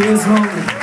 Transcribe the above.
Cheers, Ron.